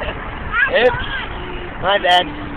Oops. My bad.